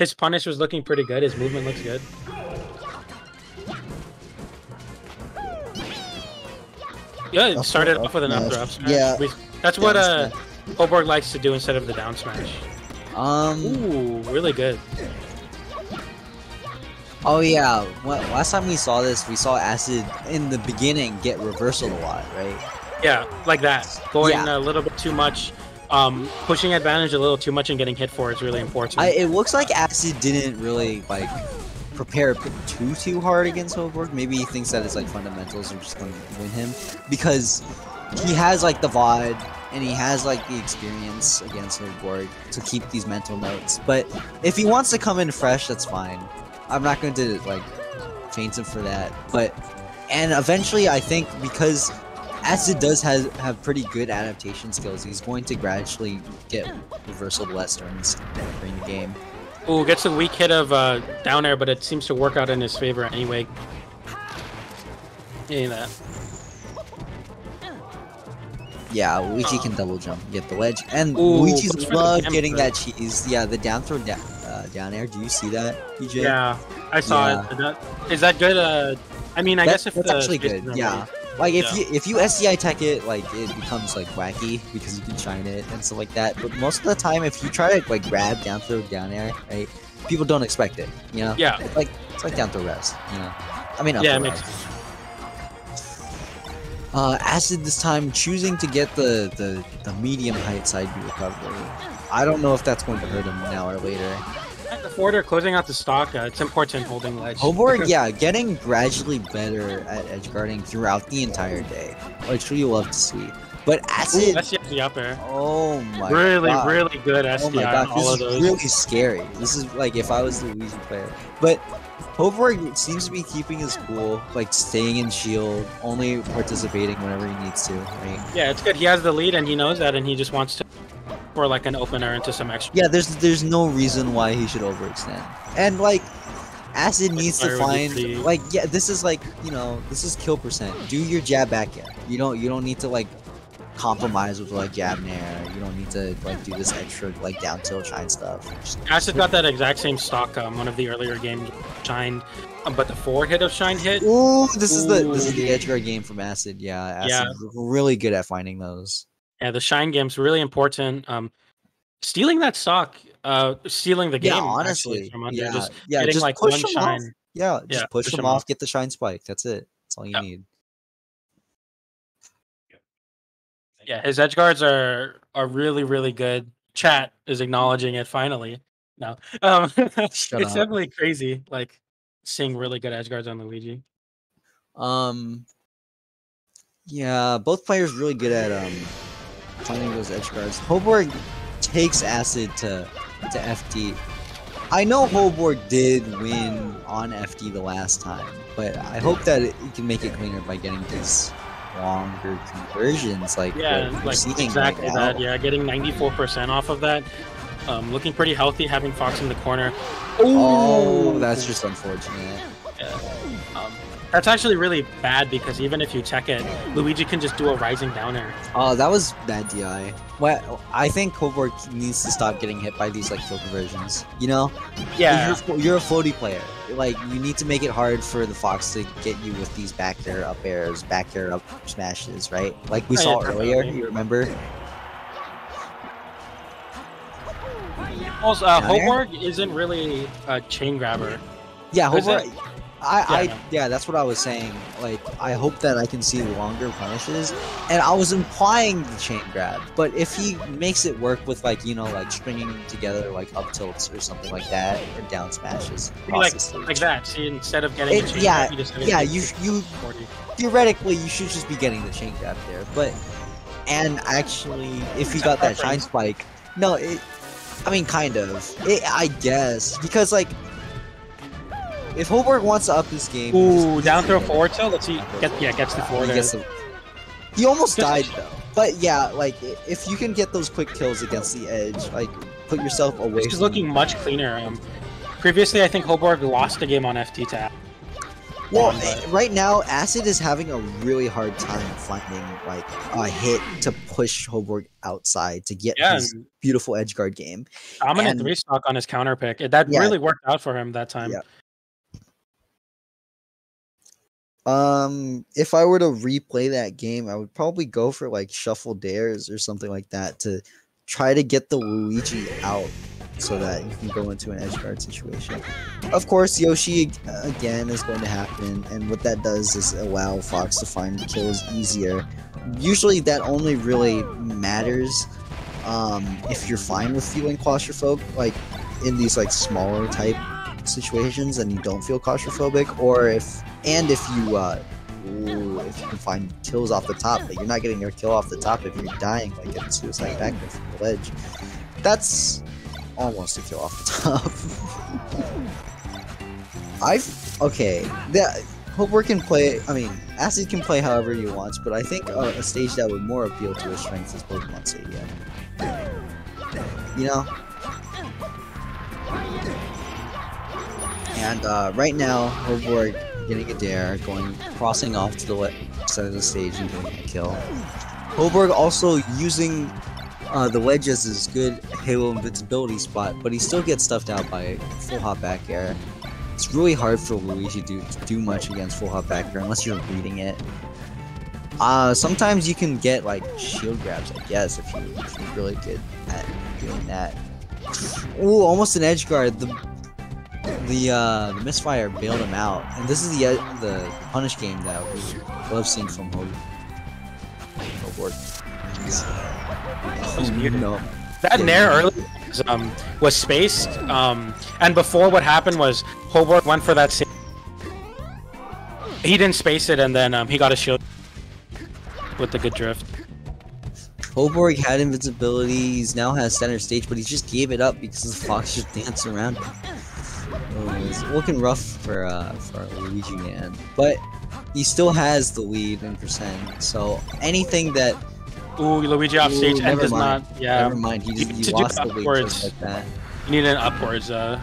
his punish was looking pretty good. His movement looks good. Yeah, it started off with an up smash. Yeah. We- that's what uh Hoborg likes to do instead of the down smash. Um. Ooh, really good. Oh yeah. Last time we saw this, we saw Acid in the beginning get reversal a lot, right? Yeah, like that. Going Yeah. a little bit too much, um, pushing advantage a little too much and getting hit for is really important. I, it looks like Acid didn't really like prepare too too hard against Hoborg. Maybe he thinks that his like fundamentals are just going to win him because he has like the VOD and he has like the experience against Hoborg to keep these mental notes. But if he wants to come in fresh, that's fine. I'm not going to like change him for that. But and eventually, I think because Acid does has have pretty good adaptation skills, he's going to gradually get reversal less during, this, during the game. Ooh, gets a weak hit of uh, down air, but it seems to work out in his favor anyway. Yeah, that. Yeah, Luigi can double jump, get the ledge, and Ooh, Luigi's goes for the love getting that cheese. Yeah, the down throw down, uh, down air. Do you see that, PJ? Yeah, I saw Yeah. it. Is that, good? Uh, I mean, I That- guess if that's actually good. Yeah, like if Yeah. you if you SCI tech it, like it becomes like wacky because you can shine it and stuff like that. But most of the time, if you try to like grab down throw down air, right, people don't expect it. You know? Yeah. It's like it's like down throw rest. You know? I mean, up Yeah, it makes rest. Uh, Acid this time choosing to get the, the, the medium height side B recovery. I don't know if that's going to hurt him now or later. The forwarder closing out the stock. Uh, it's important holding ledge. Hoborg, yeah, getting gradually better at edge guarding throughout the entire day, which we love to see. But Ooh, Acid, that's the up air. oh my Really, god. really really good SDI Oh my god, this is those. really scary. This is like if I was the Luigi player. But Hoborg seems to be keeping his cool, like staying in shield, only participating whenever he needs to, right? Yeah, it's good. He has the lead and he knows that, and he just wants to for like an opener into some extra. Yeah, there's there's no reason why he should overextend. And like Acid needs to fire would be find like yeah, this is like, you know, this is kill percent. Do your jab back in. You don't you don't need to like compromise with like jab nair. You don't need to like do this extra like down tilt shine stuff. Just- Acid got that exact same stock um, one of the earlier games shined, um, but the four hit of shine hit. Ooh, this is the this is the edge guard game from Acid. Yeah, Acid Yeah. really good at finding those. Yeah, the shine game's really important. Um, stealing that stock, uh, stealing the game. yeah, actually, honestly. from under, yeah, just yeah, getting just like push one them shine. off. Yeah, just Yeah, push, push them them off, off. get the shine spike. That's it. That's all you Yeah. need. Yeah, his edge guards are are really really good. Chat is acknowledging it finally. No, um, it's up. definitely crazy. Like seeing really good edge guards on Luigi. Um, yeah, both players really good at um finding those edge guards. Hoborg takes acid to to FD. I know Hoborg did win on FD the last time, but I hope that it, he can make it cleaner by getting these longer conversions, like Yeah, like exactly right that. Yeah, getting ninety four percent off of that. Um, looking pretty healthy, having Fox in the corner. Oh, that's just unfortunate. Yeah. That's actually really bad because even if you check it, Luigi can just do a rising downer. air. Oh, that was bad DI. Well, I think Hoborg needs to stop getting hit by these like kill conversions. You know, Yeah, you're, you're a floaty player. Like you need to make it hard for the fox to get you with these back air up airs, back air up smashes, right? Like we Oh, saw yeah, earlier. You remember? also, uh? Hoborg isn't really a chain grabber. Yeah, Is Hoborg. it? I, I, Yeah. yeah, that's what I was saying. Like, I hope that I can see longer punishes, and I was implying the chain grab. But if he makes it work with like, you know, like stringing together like up tilts or something like that, or down smashes, Like, like that. See, instead of getting It- chain yeah, grab, you just yeah, you you 40. theoretically you should just be getting the chain grab there, but and actually if you got that shine spike, no, it, I mean kind of, it, I guess because like if Hoborg wants to up this game, Ooh, down throw forward tilt. Let's see. Get yeah, gets the forward. gets air. he almost Just- died though. But yeah, like if you can get those quick kills against the edge, like put yourself away. This is looking much cleaner. Um, previously, I think Hoborg lost the game on FT tap. Well, eh, right now, Acid is having a really hard time finding like a hit to push Hoborg outside to get yeah, his beautiful edge guard game. dominant and- three stock on his counter pick. That Yeah. really worked out for him that time. Yeah. Um, if I were to replay that game, I would probably go for like shuffle dares or something like that to try to get the Luigi out so that you can go into an edge guard situation. Of course, Yoshi again is going to happen, and what that does is allow Fox to find the kills easier. Usually, that only really matters um, if you're fine with feeling claustrophobic, like in these like smaller type situations and you don't feel claustrophobic, or if and if you uh, ooh, if you can find kills off the top, but you're not getting your kill off the top if you're dying like a suicide backflip from the ledge. That's almost a kill off the top. I've okay. That Hoborg can play. I mean, Acid can play however you want, but I think uh, a stage that would more appeal to his strengths is Pokemon Stadium. You know. And uh, right now, Hoborg getting a dare, going crossing off to the left side of the stage and getting a kill. Hoborg also using uh, the wedge as his good Halo invincibility spot, but he still gets stuffed out by full hop back air. It's really hard for Luigi to, do much against full hop back air unless you're reading it. Uh, sometimes you can get like shield grabs, I guess, if, you, if you're really good at doing that. Ooh, almost an edge guard. The the uh, the misfire bailed him out, and this is the uh, the punish game that we love seeing from Ho- Hoborg. was muted. no. That Yeah. Nair early was, um, was spaced, um, and before what happened was Hoborg went for that. Same he didn't space it, and then um, he got a shield with the good drift. Hoborg had invincibility, he's now has center stage, but he just gave it up because the fox just danced around him. It's looking rough for uh, for Luigi man, but he still has the lead in percent. So anything that Ooh, Luigi off Ooh, stage and does mind. not. Yeah, never mind, he just he to lost the lead upwards. just like that. you need an upwards. Uh,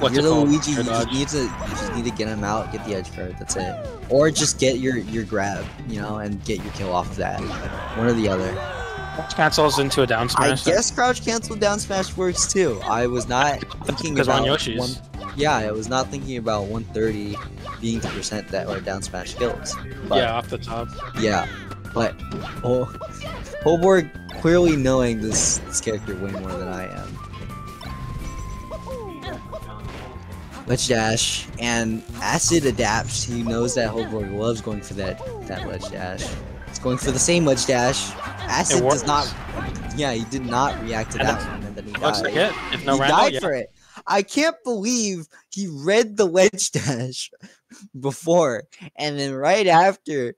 what's You're it called? Luigi, you just need to you just need to get him out, get the edge guard, that's it. Or just get your your grab, you know, and get your kill off of that. One or the other. Cancels into a down smash. I guess crouch cancel down smash works too. I was not thinking about on Yoshi's. one, yeah, I was not thinking about 130 being the percent that are down smash kills. But yeah, off the top. yeah, but oh, Hoborg clearly knowing this, this character way more than I am. Ledge dash and acid adapts. He knows that Hoborg loves going for that that ledge dash. He's going for the same ledge dash. Acid does not. Yeah, he did not react to And that one, and then he Looks died. like it. If no he Randall, died yeah. for it. I can't believe he read the ledge dash before, and then right after,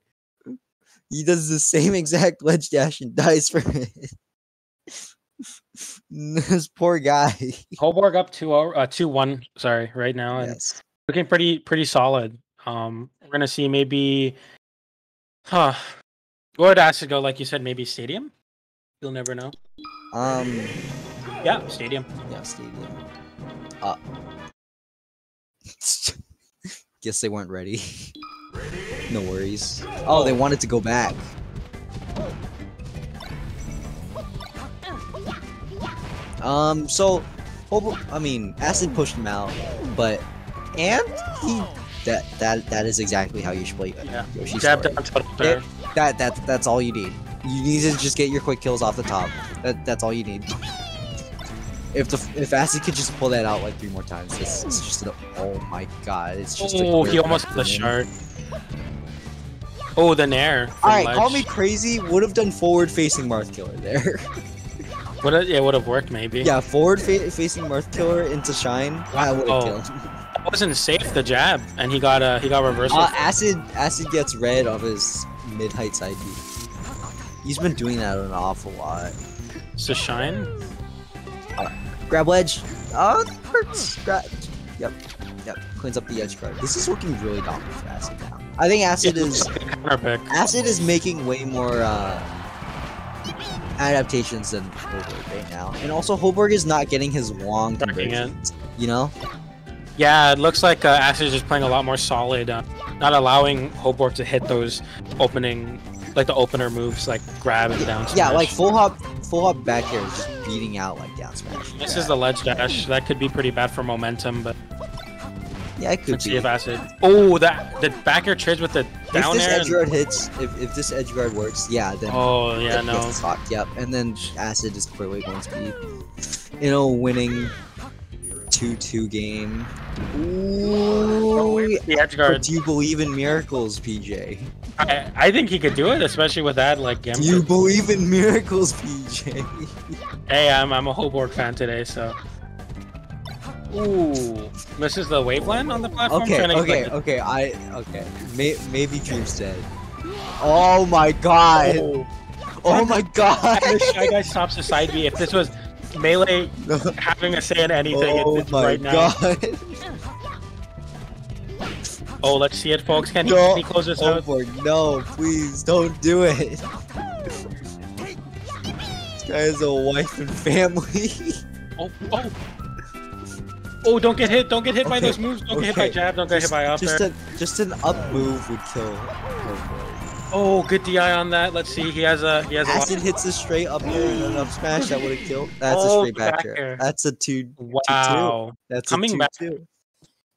he does the same exact ledge dash and dies for it. this poor guy. Hoborg up 2 uh, 2 1, sorry, right now. And Yes. looking pretty pretty solid. Um, we're gonna see maybe, huh? Where would Acid go? Like you said, maybe Stadium. You'll never know. Um. Yeah, Stadium. Yeah. Stadium. Uh. Guess they weren't ready. no worries. Oh, they wanted to go back. Um, so, Hobo- I mean, Acid pushed him out, but and he that that that is exactly how you should play Yeah. Yoshi's Jab story. there. That that that's all you need. You need to just get your quick kills off the top. That that's all you need. If the if Acid could just pull that out like three more times, it's, it's just an, oh my god, it's just. Oh, he almost got the for shard. Oh, the Nair. All right, call me crazy. Would have done forward facing Marth Killer there. Would it, yeah, would have worked maybe. yeah, forward fa- facing Marth Killer into Shine. I would have Oh. killed. That wasn't safe. The jab, and he got uh, he got reversal. Uh, acid acid gets red of his mid height side B. He's been doing that an awful lot. So shine. Grab ledge. Oh, that hurts. Grab. Yep. Yep. Cleans up the edge guard. This is looking really dominant for Acid now. I think Acid is. Acid is making way more uh, adaptations than Hoborg right now, and also Hoborg is not getting his long conversions. You know, Yeah, it looks like uh, Acid is just playing a lot more solid, uh, not allowing Hoborg to hit those opening, like the opener moves, like grab and down smash. Yeah, like full hop, full hop back here is just beating out like down smash. This yeah. is the ledge dash. That could be pretty bad for momentum, but yeah, it could let's be. see if Acid. Oh, that the back air trades with the down if this edge guard hits, if, if this edge guard works, yeah, then Oh yeah, no. gets Yep, and then Acid is clearly going to be you know, winning two-two game. Oh, Ooh, The edge but do you believe in miracles, PJ? I, I think he could do it, especially with that like Do you believe in miracles, PJ? Hey, I'm I'm a Hoborg fan today, so. Ooh, misses the waveland on the platform. Okay, trying to okay, okay. I okay. May, maybe Dream's dead. Oh my god! the- Oh my god! Oh, Shy Guy stops the side B. If this was melee having a say in anything, Oh my right now. god! Oh, let's see it, folks. Can he, No. can he close this oh out? Hoborg, no, please don't do it. This guy has a wife and family. Oh, oh. Oh, don't get hit. Don't get hit by those moves. Don't get hit by jab. Don't get hit by up just there. a just an up move would kill. Hoborg. Oh, good DI on that. Let's see. He has a he has a. Acid hits a straight up air and an up smash that would have killed. That's Oh, a straight back back air. air. That's a two. Wow. That's Coming a two back. two.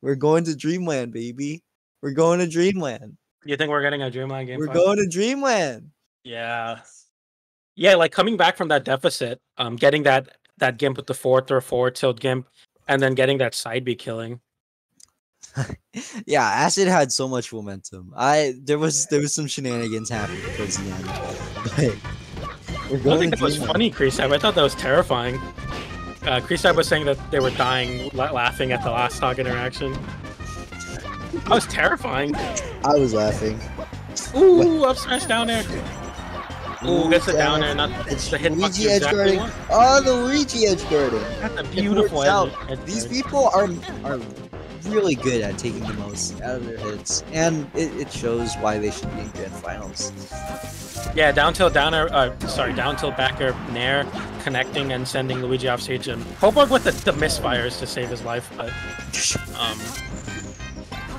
We're going to Dreamland, baby. We're going to Dreamland. You think we're getting a Dreamland game? We're five? going to Dreamland. Yeah. Yeah, like coming back from that deficit, um, getting that that gimp with the fourth or forward tilt gimp, and then getting that side B killing. yeah, Acid had so much momentum. I there was there was some shenanigans happening towards the end, but we're I don't think that was Dreamland. funny, Creestab. I thought that was terrifying. Uh, Creestab was saying that they were dying, la- laughing at the last talk interaction. That was terrifying. I was laughing. Ooh, up smash down there. Ooh, gets it down down there. Not It's the hitbox Luigi edge exactly guarding. Oh, the Luigi edge guarding. That's a beautiful edge. These people are are really good at taking the most out of their hits, and it, it shows why they should be in grand finals. Yeah, down tilt, down air, uh, sorry, down tilt, back air, nair, connecting and sending Luigi off stage. And Hoborg with the, the misfires to save his life, but um,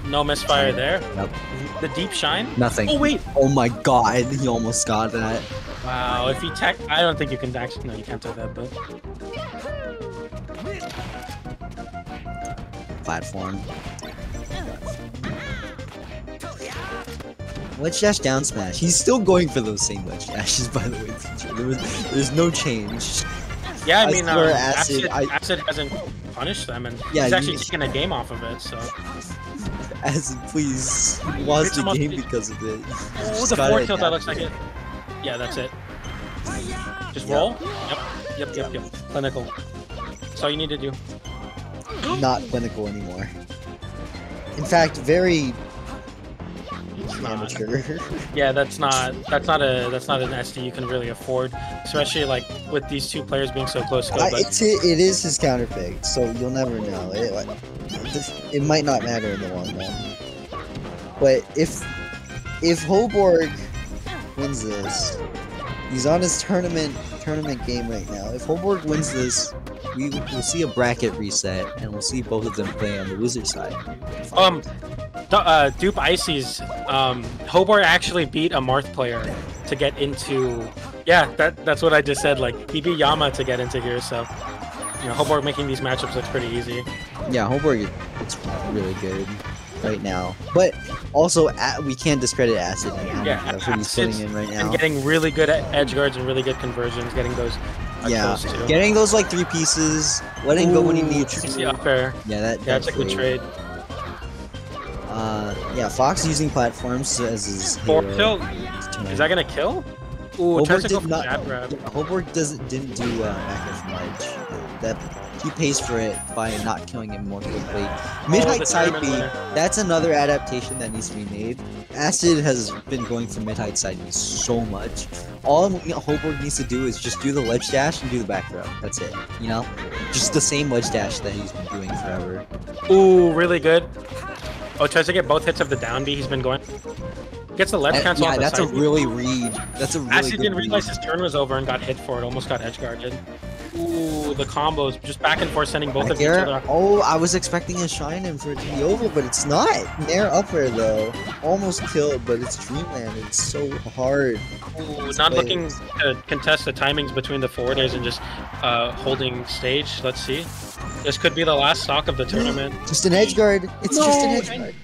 no misfire there. Yep. The deep shine. Nothing. Oh wait! Oh my god, he almost got that. Wow, if he tech, I don't think you can actually. No, you can't do that, but Platform. Wedge dash down smash. He's still going for those same wedge dashes, by the way. teacher. There was, there's no change. yeah, I I mean, um, acid, Acid, I- acid hasn't punished them, and Yeah, he's actually you- taking a game off of it. So, As please, he lost the game because of it. oh, Just the four tilt that looks like it. Yeah, that's it. Just Yep. roll. Yep, yep, yep, yep. Clinical. That's all you need to do. Not clinical anymore. In fact, very amateur. Yeah, that's not that's not a that's not an SD you can really afford, especially like with these two players being so close. I, But it's it, it is his counter pick, so you'll never know. It, like, this- it might not matter in the long run. But if if Hoborg wins this, he's on his tournament tournament game right now. If Hoborg wins this, we will see a bracket reset, and we'll see both of them play on the wizard side. um, uh, Dupe Icy's um, Hoborg actually beat a Marth player to get into. Yeah, that that's what I just said. Like he beat Yama to get into here, so you know Hoborg making these matchups looks pretty easy. Yeah, Hoborg it's really good right now. But also, a- we can't discredit Acid Yeah, what he's putting Acid's- in right now. And getting really good at edge guards and really good conversions, getting those. Yeah, too. getting those like three pieces, letting go when he Ooh, needs tricky to. up air. Yeah, that, Yeah, that's it's a good great. trade. Uh, yeah, Fox using platforms as his Four hero. kill. Is that gonna kill? Ooh, tries Hoborg to go did not. jab grab. yeah, Hoborg doesn't didn't do uh, back air from. That he pays for it by not killing him more quickly. Mid Oh, height the side B. That's another adaptation that needs to be made. Acid has been going for mid height side B so much. All Hoborg needs to do is just do the ledge dash and do the back throw. That's it. You know, just the same ledge dash that he's been doing forever. Ooh, really good. Oh, tries to get both hits of the down B. He's been going. Gets the left cancel yeah, that's a really read. That's a really good didn't realize read. his turn was over and got hit for it. Almost got edge guarded. Ooh, the combos just back and forth, sending both of each other. Oh, I was expecting a shine in for it to be over, but it's not. Nair up air though. Almost killed, but it's Dreamland. It's so hard. Ooh, This not looking to contest the timings between the forwarders and just uh, holding stage. Let's see. This could be the last stock of the tournament. Just an edge guard. It's just an edge guard.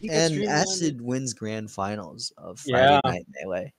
He gets And Acid wins grand finals of Friday Yeah. Night Melee.